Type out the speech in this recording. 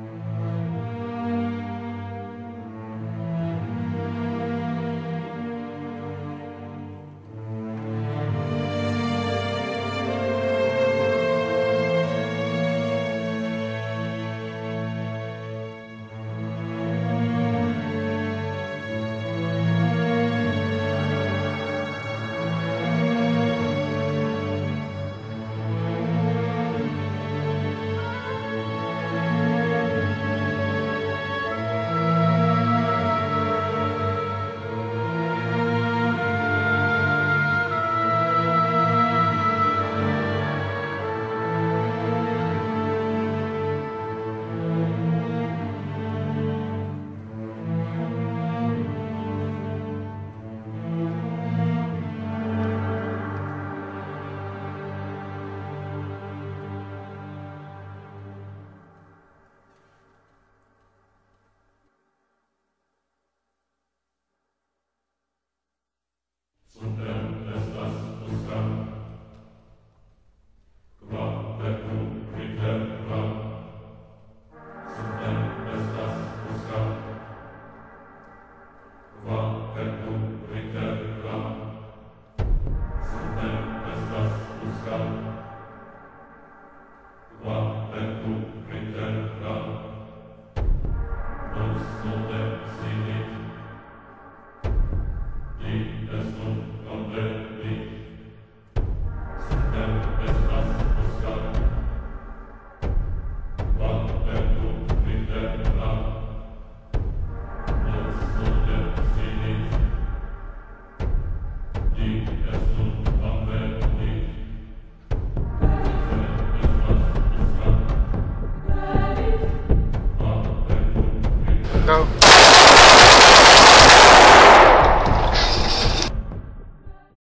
you Go.